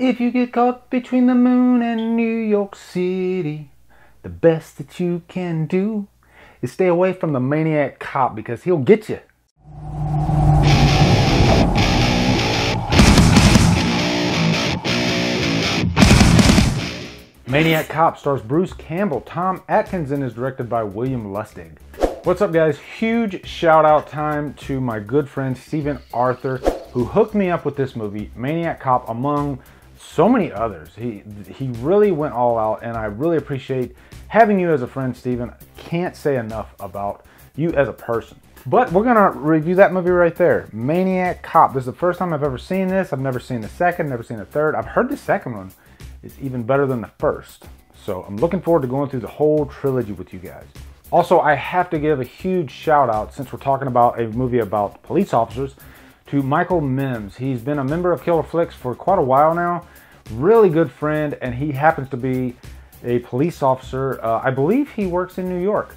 If you get caught between the moon and New York City, the best that you can do is stay away from the maniac cop because he'll get you. Maniac Cop stars Bruce Campbell. Tom Atkins and is directed by William Lustig. What's up guys? Huge shout out time to my good friend Stephen Arthur who hooked me up with this movie, Maniac Cop, among so many others. He, he really went all out and I really appreciate having you as a friend, Stephen. Can't say enough about you as a person. But we're gonna review that movie right there, Maniac Cop. This is the first time I've ever seen this. I've never seen the second, never seen the third. I've heard the second one is even better than the first. So I'm looking forward to going through the whole trilogy with you guys. Also, I have to give a huge shout out since we're talking about a movie about police officers to Michael Mims. He's been a member of Killer Flicks for quite a while now. Really good friend, and he happens to be a police officer. Uh, I believe he works in New York,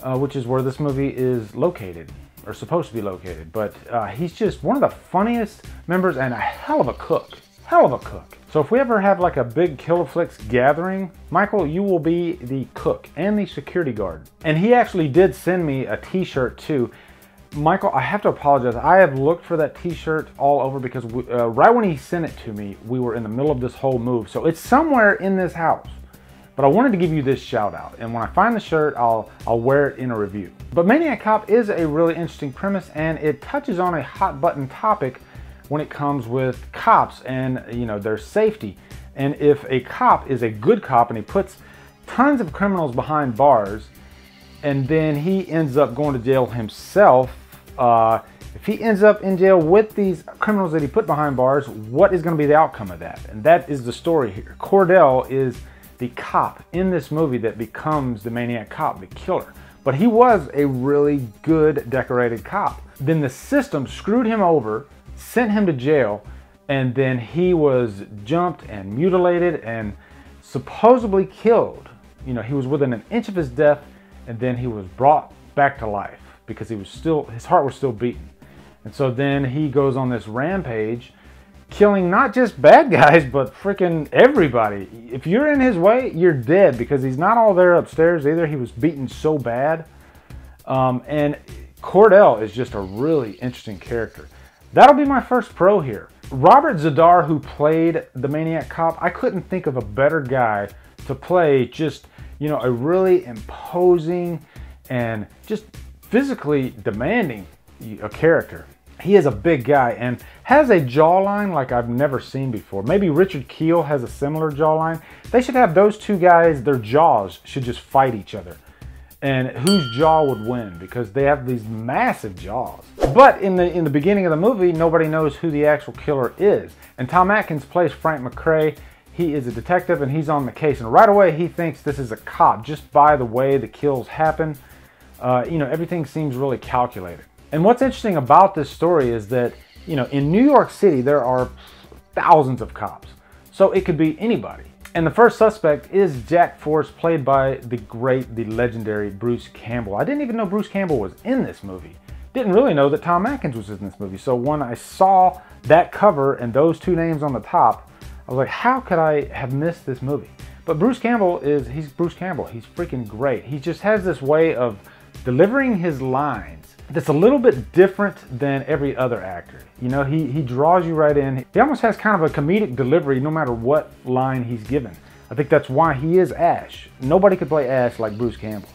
uh, which is where this movie is located or supposed to be located. But uh, he's just one of the funniest members and a hell of a cook. Hell of a cook. So if we ever have like a big Killer Flicks gathering, Michael, you will be the cook and the security guard. And he actually did send me a t-shirt too. Michael, I have to apologize. I have looked for that t-shirt all over because we, uh, right when he sent it to me, we were in the middle of this whole move. So it's somewhere in this house. But I wanted to give you this shout out. And when I find the shirt, I'll, I'll wear it in a review. But Maniac Cop is a really interesting premise and it touches on a hot button topic when it comes with cops and you know their safety. And if a cop is a good cop and he puts tons of criminals behind bars, and then he ends up going to jail himself, uh, if he ends up in jail with these criminals that he put behind bars, what is going to be the outcome of that? And that is the story here. Cordell is the cop in this movie that becomes the maniac cop, the killer. But he was a really good decorated cop. Then the system screwed him over sent him to jail, and then he was jumped and mutilated and supposedly killed. You know, he was within an inch of his death, and then he was brought back to life because he was still, his heart was still beating. And so then he goes on this rampage, killing not just bad guys, but freaking everybody. If you're in his way, you're dead because he's not all there upstairs either. He was beaten so bad. Um, and Cordell is just a really interesting character. That'll be my first pro here. Robert Z'Dar, who played the Maniac Cop, I couldn't think of a better guy to play just, you know, a really imposing and just physically demanding a character. He is a big guy and has a jawline like I've never seen before. Maybe Richard Kiel has a similar jawline. They should have those two guys, their jaws should just fight each other and whose jaw would win because they have these massive jaws. But in the in the beginning of the movie, nobody knows who the actual killer is. And Tom Atkins plays Frank McCrae. He is a detective and he's on the case. And right away, he thinks this is a cop just by the way the kills happen. Uh, you know, everything seems really calculated. And what's interesting about this story is that, you know, in New York City, there are thousands of cops. So it could be anybody. And the first suspect is Jack Forrest, played by the great, the legendary Bruce Campbell. I didn't even know Bruce Campbell was in this movie. Didn't really know that Tom Atkins was in this movie. So when I saw that cover and those two names on the top, I was like, how could I have missed this movie? But Bruce Campbell is, he's Bruce Campbell. He's freaking great. He just has this way of delivering his lines that's a little bit different than every other actor. You know, he, he draws you right in. He almost has kind of a comedic delivery no matter what line he's given. I think that's why he is Ash. Nobody could play Ash like Bruce Campbell.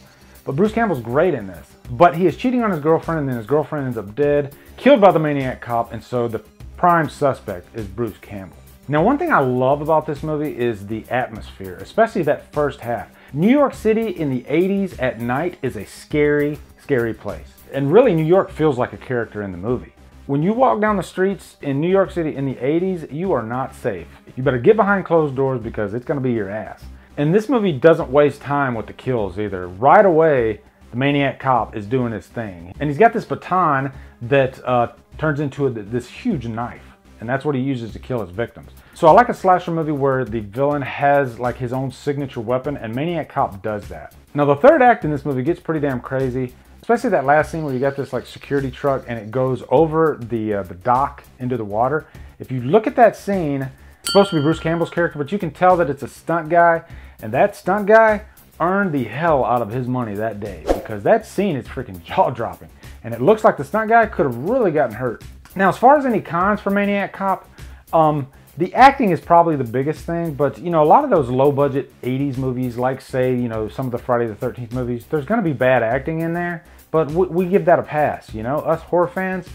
But Bruce Campbell's great in this. But he is cheating on his girlfriend and then his girlfriend ends up dead, killed by the maniac cop, and so the prime suspect is Bruce Campbell. Now, one thing I love about this movie is the atmosphere, especially that first half. New York City in the 80s at night is a scary, scary place. And really, New York feels like a character in the movie. When you walk down the streets in New York City in the 80s, you are not safe. You better get behind closed doors because it's going to be your ass. And this movie doesn't waste time with the kills either. Right away, the maniac cop is doing his thing. And he's got this baton that uh, turns into a, this huge knife. And that's what he uses to kill his victims. So I like a slasher movie where the villain has like his own signature weapon and Maniac Cop does that. Now the third act in this movie gets pretty damn crazy especially that last scene where you got this like security truck and it goes over the uh, the dock into the water. If you look at that scene, It's supposed to be Bruce Campbell's character, but you can tell that it's a stunt guy, and that stunt guy earned the hell out of his money that day because that scene is freaking jaw dropping. And it looks like the stunt guy could have really gotten hurt. Now, as far as any cons for Maniac Cop, um, the acting is probably the biggest thing, but you know, a lot of those low budget 80s movies, like say, you know, some of the Friday the 13th movies, there's gonna be bad acting in there, but we, we give that a pass, you know? Us horror fans,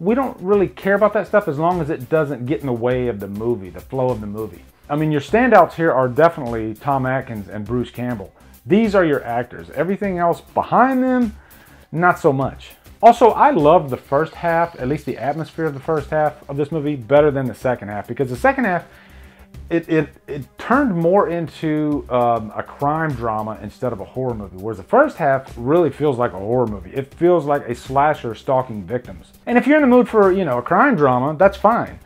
we don't really care about that stuff as long as it doesn't get in the way of the movie, the flow of the movie. I mean, your standouts here are definitely Tom Atkins and Bruce Campbell. These are your actors. Everything else behind them, not so much. Also, I love the first half, at least the atmosphere of the first half of this movie, better than the second half because the second half, it, it, it turned more into um, a crime drama instead of a horror movie, whereas the first half really feels like a horror movie. It feels like a slasher stalking victims. And if you're in the mood for, you know, a crime drama, that's fine.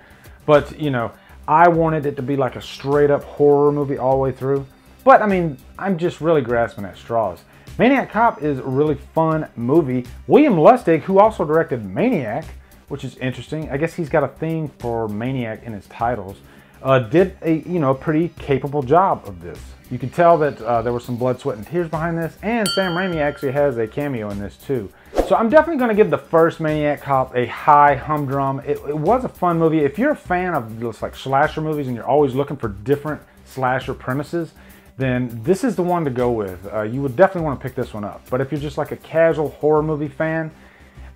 But, you know, I wanted it to be like a straight up horror movie all the way through. But I mean, I'm just really grasping at straws. Maniac Cop is a really fun movie. William Lustig, who also directed Maniac, which is interesting. I guess he's got a thing for Maniac in his titles. Uh, did a you know pretty capable job of this. You can tell that uh, there was some blood, sweat, and tears behind this, and Sam Raimi actually has a cameo in this too. So I'm definitely going to give the first Maniac Cop a high humdrum. It, it was a fun movie. If you're a fan of just like slasher movies and you're always looking for different slasher premises, then this is the one to go with. Uh, you would definitely want to pick this one up. But if you're just like a casual horror movie fan,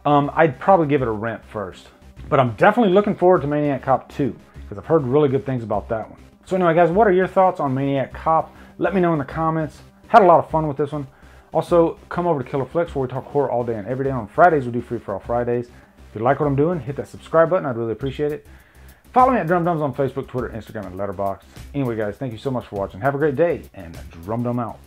um, I'd probably give it a rent first. But I'm definitely looking forward to Maniac Cop 2 because I've heard really good things about that one. So anyway, guys, what are your thoughts on Maniac Cop? Let me know in the comments. Had a lot of fun with this one. Also, come over to Killer Flicks where we talk horror all day and every day. On Fridays, we do Free For All Fridays. If you like what I'm doing, hit that subscribe button. I'd really appreciate it. Follow me at Drumdums on Facebook, Twitter, Instagram, and Letterboxd. Anyway, guys, thank you so much for watching. Have a great day, and Drum Dum out.